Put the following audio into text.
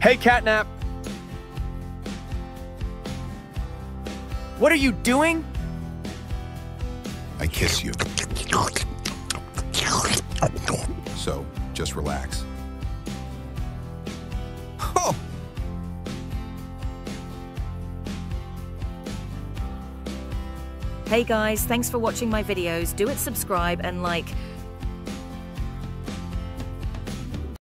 Hey, Catnap! What are you doing? I kiss you. So, just relax. Oh! Hey guys, thanks for watching my videos. Do it subscribe and like